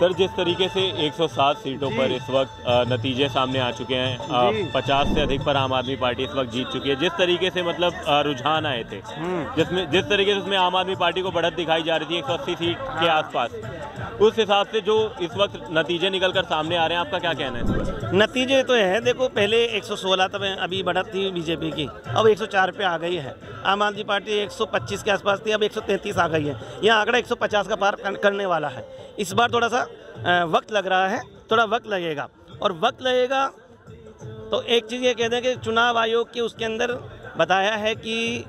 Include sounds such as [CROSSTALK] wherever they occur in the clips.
Sir जिस तरीके से 107 सीटों पर इस वक्त नतीजे सामने आ चुके हैं। पचास से अधिक पर आम आदमी पार्टी इस वक्त जीत चुकी है जिस तरीके से मतलब रुझान आए थे जिसमें जिस तरीके से उसमें आम आदमी पार्टी को बढ़त दिखाई जा रही थी 180 सीट के आसपास उस हिसाब से जो इस वक्त नतीजे निकल कर सामने आ रहे हैं आपका क्या कहना है? नतीजे तो है। देखो, पहले 116 तब अभी बढ़त थी बीजेपी की। अब 104 पे आ गई है। आम आदमी पार्टी 125 के आसपास थी, अब 133 आ गई है। यह आंकड़ा 150 का पार करने वाला है। इस बार थोड़ा सा वक्त लग रहा है, थोड़ा वक्त लगेगा। और वक्त लगेगा तो एक चीज़ ये कह दें कि चुनाव आयोग के उसके अंदर बताया है कि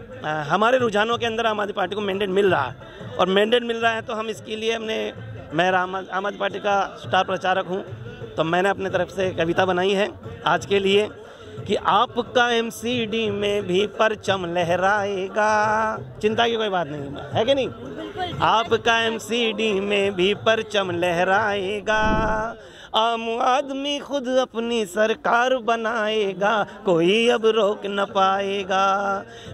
हमारे रुझानों के अंदर आम आदमी पार्टी को मैंडेट मिल रहा है। और मैंडेट मिल रहा है तो हम इसके लिए हमने मैं आम आदमी पार्टी का स्टार प्रचारक हूँ। तो मैंने अपने तरफ़ से कविता बनाई है आज के लिए कि आपका एमसीडी में भी परचम लहराएगा। चिंता की कोई बात नहीं है कि नहीं? आपका एमसीडी में भी परचम लहराएगा। आम आदमी खुद अपनी सरकार बनाएगा कोई अब रोक न पाएगा।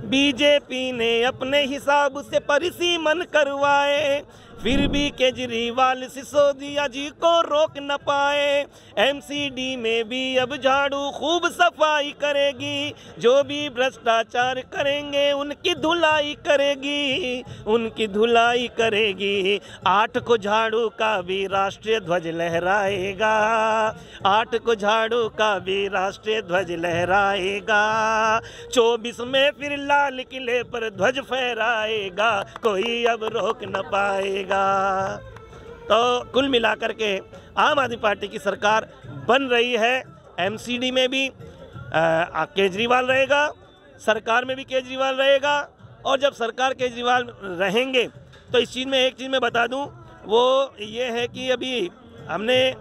बीजेपी ने अपने हिसाब से परिसीमन करवाए फिर भी केजरीवाल सिसोदिया जी को रोक न पाए। एमसीडी में भी अब झाड़ू खूब सफ़ाई करेगी। जो भी भ्रष्टाचार करेंगे, उनकी धुलाई करेगी। उनकी धुलाई करेगी। आठ को झाड़ू का भी राष्ट्रीय ध्वज लहराएगा। आठ को झाड़ू का भी राष्ट्रीय ध्वज लहराएगा। चौबीस में फिर लाल किले पर ध्वज फहराएगा। कोई अब रोक न पाएगा। तो कुल मिलाकर के आम आदमी पार्टी की सरकार बन रही है। एमसीडी में भी केजरीवाल रहेगा, सरकार में भी केजरीवाल रहेगा, और जब सरकार केजरीवाल रहेंगे तो इस चीज़ में, एक चीज़ मैं बता दूँ, वो ये है कि अभी हमने,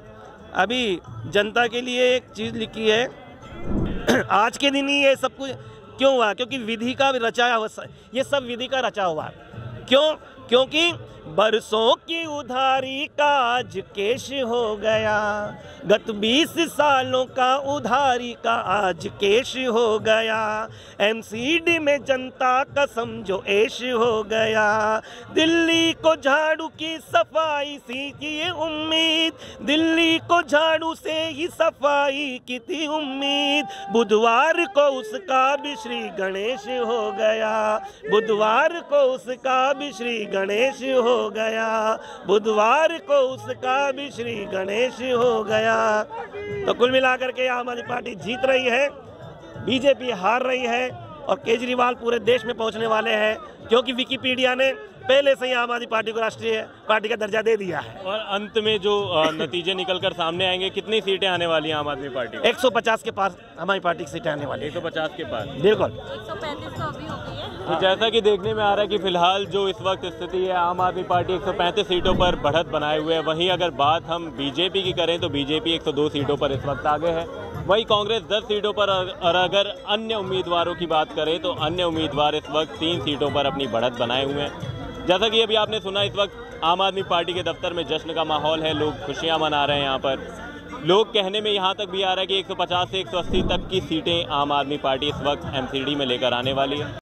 अभी जनता के लिए एक चीज़ लिखी है। [CLEARS THROAT] आज के दिन ही ये सब कुछ क्यों हुआ? क्योंकि विधि का रचा हुआ, ये सब विधि का रचा हुआ। क्यों? क्योंकि बरसों की उधारी का आज केश हो गया। गत बीस सालों का उधारी का आज केश हो गया। एमसीडी में जनता का समझो ऐश हो गया। दिल्ली को झाड़ू की सफ़ाई सी की उम्मीद। दिल्ली को झाड़ू से ही सफ़ाई की थी उम्मीद। बुधवार को उसका भी श्री गणेश हो गया। बुधवार को उसका भी श्री गणेश हो गया। बुधवार को उसका भी श्री गणेश हो गया। तो कुल मिलाकर के आम आदमी पार्टी जीत रही है, बीजेपी हार रही है और केजरीवाल पूरे देश में पहुँचने वाले हैं, क्योंकि विकीपीडिया ने पहले से ही आम आदमी पार्टी को राष्ट्रीय पार्टी का दर्जा दे दिया है। और अंत में जो नतीजे निकल कर सामने आएँगे कितनी सीटें आने वाली हैं आम आदमी पार्टी को? 150 के पास हमारी पार्टी की सीटें आने वाली एक सौ पचास के पास? बिल्कुल। एक सौ पैंतीस तो अभी हो है। तो जैसा कि देखने में आ रहा है कि फ़िलहाल जो इस वक्त स्थिति है आम आदमी पार्टी 135 सीटों पर बढ़त बनाए हुए है। वहीं अगर बात हम बीजेपी की करें तो बीजेपी 102 सीटों पर इस वक्त आगे है। वहीं कांग्रेस 10 सीटों पर और अगर अन्य उम्मीदवारों की बात करें तो अन्य उम्मीदवार इस वक्त तीन सीटों पर अपनी बढ़त बनाए हुए हैं। जैसा कि अभी आपने सुना, इस वक्त आम आदमी पार्टी के दफ्तर में जश्न का माहौल है, लोग खुशियाँ मना रहे हैं यहाँ पर। लोग कहने में यहाँ तक भी आ रहा है कि 150 से 180 तक की सीटें आम आदमी पार्टी इस वक्त एमसीडी में लेकर आने वाली है।